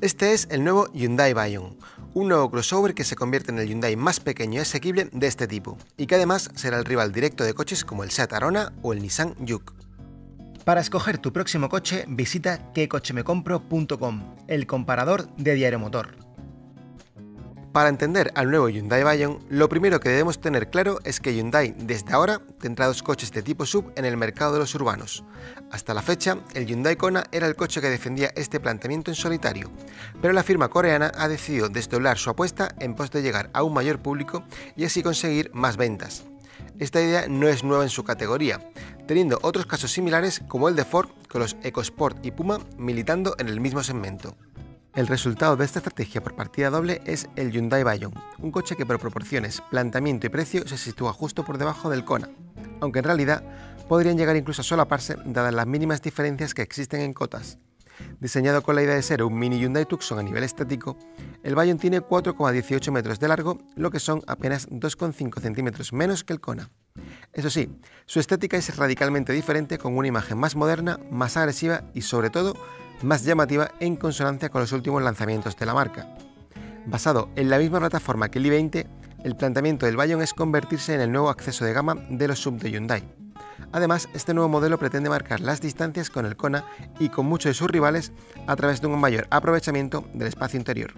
Este es el nuevo Hyundai Bayon, un nuevo crossover que se convierte en el Hyundai más pequeño y asequible de este tipo, y que además será el rival directo de coches como el Seat Arona o el Nissan Juke. Para escoger tu próximo coche, visita quecochemecompro.com, el comparador de Diario Motor. Para entender al nuevo Hyundai Bayon, lo primero que debemos tener claro es que Hyundai desde ahora tendrá dos coches de tipo sub en el mercado de los urbanos. Hasta la fecha, el Hyundai Kona era el coche que defendía este planteamiento en solitario, pero la firma coreana ha decidido desdoblar su apuesta en pos de llegar a un mayor público y así conseguir más ventas. Esta idea no es nueva en su categoría, teniendo otros casos similares como el de Ford con los EcoSport y Puma militando en el mismo segmento. El resultado de esta estrategia por partida doble es el Hyundai Bayon, un coche que por proporciones, planteamiento y precio se sitúa justo por debajo del Kona, aunque en realidad podrían llegar incluso a solaparse dadas las mínimas diferencias que existen en cotas. Diseñado con la idea de ser un mini Hyundai Tucson a nivel estético, el Bayon tiene 4,18 metros de largo, lo que son apenas 2,5 centímetros menos que el Kona. Eso sí, su estética es radicalmente diferente con una imagen más moderna, más agresiva y sobre todo más llamativa en consonancia con los últimos lanzamientos de la marca. Basado en la misma plataforma que el i20, el planteamiento del Bayon es convertirse en el nuevo acceso de gama de los sub de Hyundai. Además, este nuevo modelo pretende marcar las distancias con el Kona y con muchos de sus rivales a través de un mayor aprovechamiento del espacio interior.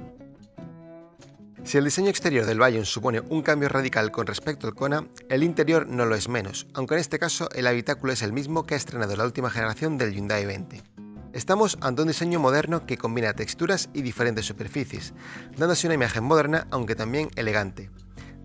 Si el diseño exterior del Bayon supone un cambio radical con respecto al Kona, el interior no lo es menos, aunque en este caso el habitáculo es el mismo que ha estrenado la última generación del Hyundai 20. Estamos ante un diseño moderno que combina texturas y diferentes superficies, dándose una imagen moderna aunque también elegante.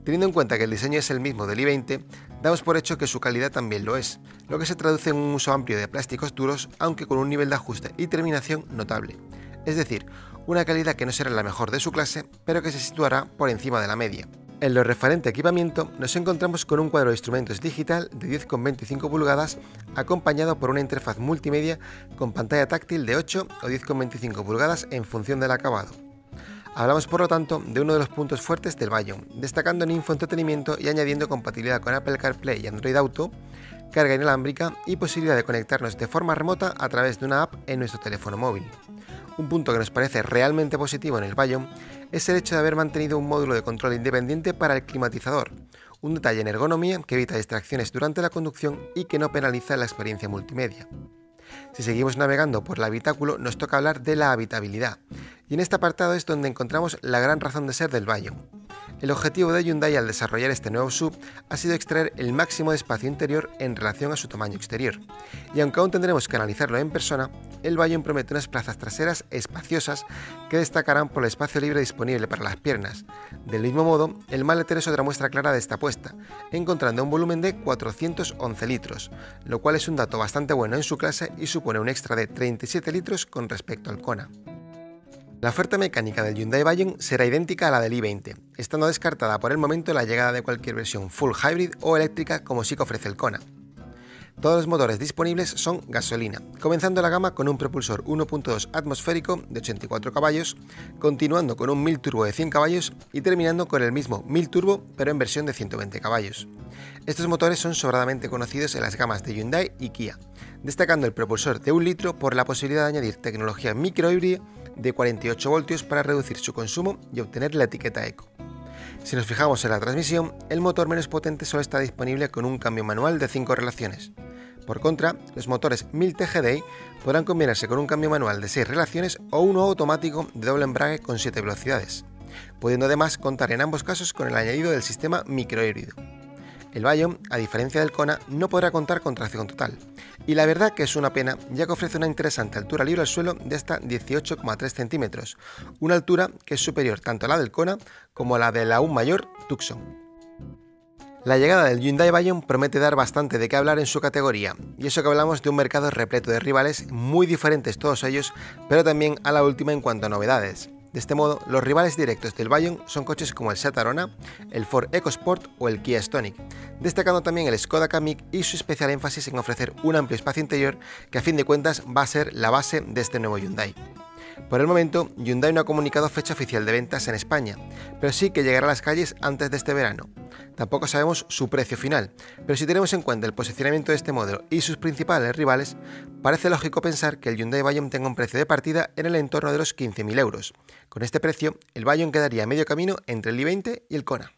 Teniendo en cuenta que el diseño es el mismo del i20, damos por hecho que su calidad también lo es, lo que se traduce en un uso amplio de plásticos duros aunque con un nivel de ajuste y terminación notable. Es decir, una calidad que no será la mejor de su clase, pero que se situará por encima de la media. En lo referente a equipamiento, nos encontramos con un cuadro de instrumentos digital de 10,25 pulgadas acompañado por una interfaz multimedia con pantalla táctil de 8 o 10,25 pulgadas en función del acabado. Hablamos por lo tanto de uno de los puntos fuertes del Bayon, destacando en infoentretenimiento y añadiendo compatibilidad con Apple CarPlay y Android Auto, carga inalámbrica y posibilidad de conectarnos de forma remota a través de una app en nuestro teléfono móvil. Un punto que nos parece realmente positivo en el Bayon es el hecho de haber mantenido un módulo de control independiente para el climatizador, un detalle en ergonomía que evita distracciones durante la conducción y que no penaliza la experiencia multimedia. Si seguimos navegando por el habitáculo, nos toca hablar de la habitabilidad, y en este apartado es donde encontramos la gran razón de ser del Bayon. El objetivo de Hyundai al desarrollar este nuevo sub ha sido extraer el máximo de espacio interior en relación a su tamaño exterior, y aunque aún tendremos que analizarlo en persona, el Bayon promete unas plazas traseras espaciosas que destacarán por el espacio libre disponible para las piernas. Del mismo modo, el maletero es otra muestra clara de esta apuesta, encontrando un volumen de 411 litros, lo cual es un dato bastante bueno en su clase y supone un extra de 37 litros con respecto al Kona. La oferta mecánica del Hyundai Bayon será idéntica a la del i20, estando descartada por el momento la llegada de cualquier versión full hybrid o eléctrica como sí que ofrece el Kona. Todos los motores disponibles son gasolina, comenzando la gama con un propulsor 1.2 atmosférico de 84 caballos, continuando con un 1000 turbo de 100 caballos y terminando con el mismo 1000 turbo pero en versión de 120 caballos. Estos motores son sobradamente conocidos en las gamas de Hyundai y Kia, destacando el propulsor de 1 litro por la posibilidad de añadir tecnología microhíbrida de 48 voltios para reducir su consumo y obtener la etiqueta Eco. Si nos fijamos en la transmisión, el motor menos potente solo está disponible con un cambio manual de 5 relaciones. Por contra, los motores 1000 TGDI podrán combinarse con un cambio manual de 6 relaciones o uno automático de doble embrague con 7 velocidades, pudiendo además contar en ambos casos con el añadido del sistema microhíbrido. El Bayon, a diferencia del Kona, no podrá contar con tracción total. Y la verdad que es una pena, ya que ofrece una interesante altura libre al suelo de hasta 18,3 centímetros, una altura que es superior tanto a la del Kona como a la del aún mayor Tucson. La llegada del Hyundai Bayon promete dar bastante de qué hablar en su categoría, y eso que hablamos de un mercado repleto de rivales muy diferentes todos ellos, pero también a la última en cuanto a novedades. De este modo, los rivales directos del Bayon son coches como el Seat Arona, el Ford EcoSport o el Kia Stonic, destacando también el Skoda Kamiq y su especial énfasis en ofrecer un amplio espacio interior que a fin de cuentas va a ser la base de este nuevo Hyundai. Por el momento, Hyundai no ha comunicado fecha oficial de ventas en España, pero sí que llegará a las calles antes de este verano. Tampoco sabemos su precio final, pero si tenemos en cuenta el posicionamiento de este modelo y sus principales rivales, parece lógico pensar que el Hyundai Bayon tenga un precio de partida en el entorno de los 15.000 euros. Con este precio, el Bayon quedaría a medio camino entre el i20 y el Kona.